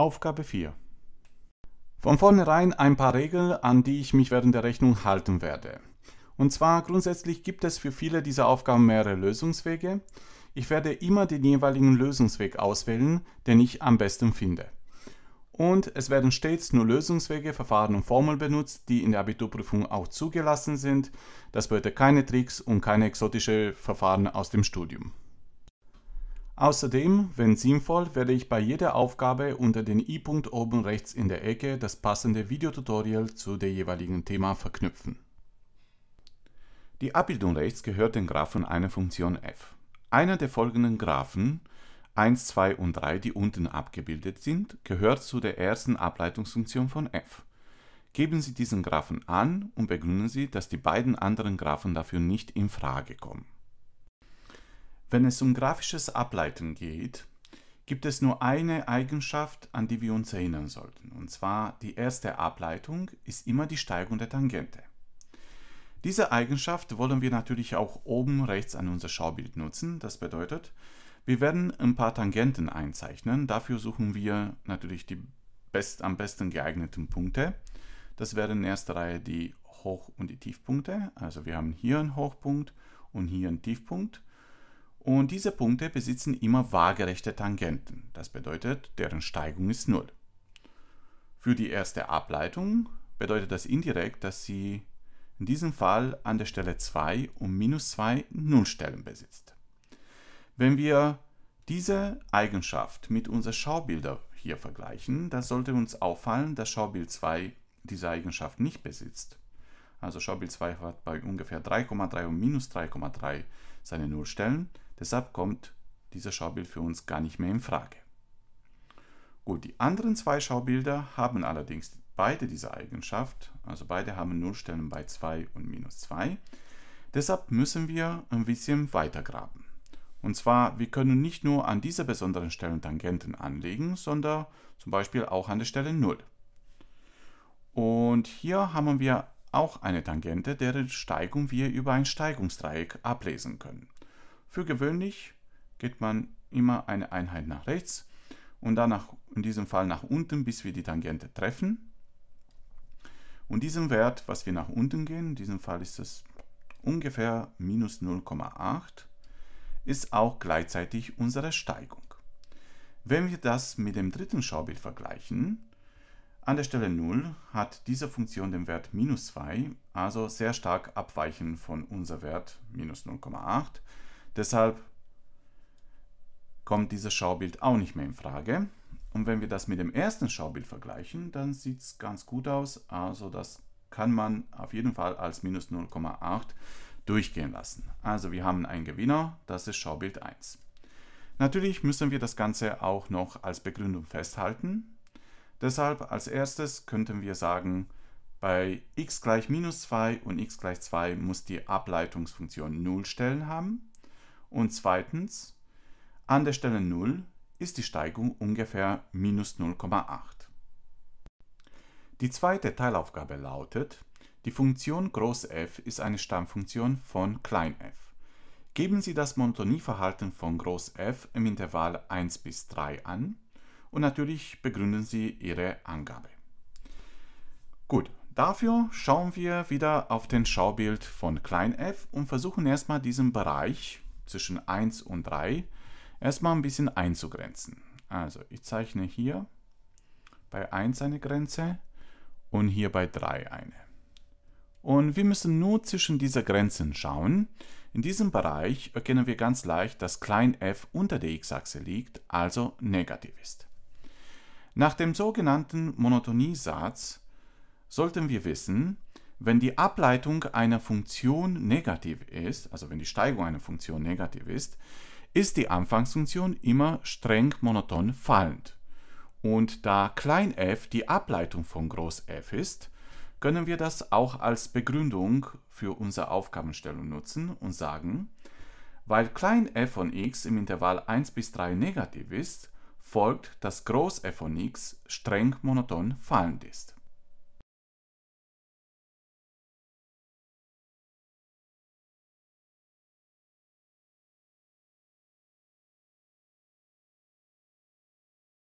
Aufgabe 4. Von vornherein ein paar Regeln, an die ich mich während der Rechnung halten werde. Und zwar grundsätzlich gibt es für viele dieser Aufgaben mehrere Lösungswege. Ich werde immer den jeweiligen Lösungsweg auswählen, den ich am besten finde. Und es werden stets nur Lösungswege, Verfahren und Formeln benutzt, die in der Abiturprüfung auch zugelassen sind. Das bedeutet keine Tricks und keine exotischen Verfahren aus dem Studium. Außerdem, wenn sinnvoll, werde ich bei jeder Aufgabe unter den i-Punkt oben rechts in der Ecke das passende Videotutorial zu dem jeweiligen Thema verknüpfen. Die Abbildung rechts gehört den Graphen einer Funktion f. Einer der folgenden Graphen 1, 2 und 3, die unten abgebildet sind, gehört zu der ersten Ableitungsfunktion von f. Geben Sie diesen Graphen an und begründen Sie, dass die beiden anderen Graphen dafür nicht in Frage kommen. Wenn es um grafisches Ableiten geht, gibt es nur eine Eigenschaft, an die wir uns erinnern sollten. Und zwar die erste Ableitung ist immer die Steigung der Tangente. Diese Eigenschaft wollen wir natürlich auch oben rechts an unser Schaubild nutzen. Das bedeutet, wir werden ein paar Tangenten einzeichnen. Dafür suchen wir natürlich die best, am besten geeigneten Punkte. Das wären in erster Reihe die Hoch- und die Tiefpunkte. Also wir haben hier einen Hochpunkt und hier einen Tiefpunkt. Und diese Punkte besitzen immer waagerechte Tangenten. Das bedeutet, deren Steigung ist 0. Für die erste Ableitung bedeutet das indirekt, dass sie in diesem Fall an der Stelle 2 und minus 2 Nullstellen besitzt. Wenn wir diese Eigenschaft mit unseren Schaubildern hier vergleichen, dann sollte uns auffallen, dass Schaubild 2 diese Eigenschaft nicht besitzt. Also Schaubild 2 hat bei ungefähr 3,3 und minus 3,3 seine Nullstellen. Deshalb kommt dieses Schaubild für uns gar nicht mehr in Frage. Gut, die anderen zwei Schaubilder haben allerdings beide diese Eigenschaft, also beide haben Nullstellen bei 2 und minus 2. Deshalb müssen wir ein bisschen weiter graben. Und zwar, wir können nicht nur an dieser besonderen Stelle Tangenten anlegen, sondern zum Beispiel auch an der Stelle 0. Und hier haben wir auch eine Tangente, deren Steigung wir über ein Steigungsdreieck ablesen können. Für gewöhnlich geht man immer eine Einheit nach rechts und dann in diesem Fall nach unten, bis wir die Tangente treffen. Und diesen Wert, was wir nach unten gehen, in diesem Fall ist es ungefähr minus 0,8, ist auch gleichzeitig unsere Steigung. Wenn wir das mit dem dritten Schaubild vergleichen, an der Stelle 0 hat diese Funktion den Wert minus 2, also sehr stark abweichend von unser Wert minus 0,8. Deshalb kommt dieses Schaubild auch nicht mehr in Frage. Und wenn wir das mit dem ersten Schaubild vergleichen, dann sieht es ganz gut aus. Also das kann man auf jeden Fall als minus 0,8 durchgehen lassen. Also wir haben einen Gewinner, das ist Schaubild 1. Natürlich müssen wir das Ganze auch noch als Begründung festhalten. Deshalb als erstes könnten wir sagen, bei x gleich minus 2 und x gleich 2 muss die Ableitungsfunktion 0 Stellen haben. Und zweitens, an der Stelle 0 ist die Steigung ungefähr minus 0,8. Die zweite Teilaufgabe lautet, die Funktion f ist eine Stammfunktion von f. Geben Sie das Monotonieverhalten von f im Intervall 1 bis 3 an und natürlich begründen Sie Ihre Angabe. Gut, dafür schauen wir wieder auf den Schaubild von f und versuchen erstmal diesen Bereich zwischen 1 und 3 erstmal ein bisschen einzugrenzen. Also ich zeichne hier bei 1 eine Grenze und hier bei 3 eine. Und wir müssen nur zwischen diese Grenzen schauen. In diesem Bereich erkennen wir ganz leicht, dass klein f unter der x-Achse liegt, also negativ ist. Nach dem sogenannten Monotoniesatz sollten wir wissen, wenn die Ableitung einer Funktion negativ ist, also wenn die Steigung einer Funktion negativ ist, ist die Anfangsfunktion immer streng monoton fallend. Und da klein f die Ableitung von groß f ist, können wir das auch als Begründung für unsere Aufgabenstellung nutzen und sagen, weil klein f von x im Intervall 1 bis 3 negativ ist, folgt, dass groß f von x streng monoton fallend ist.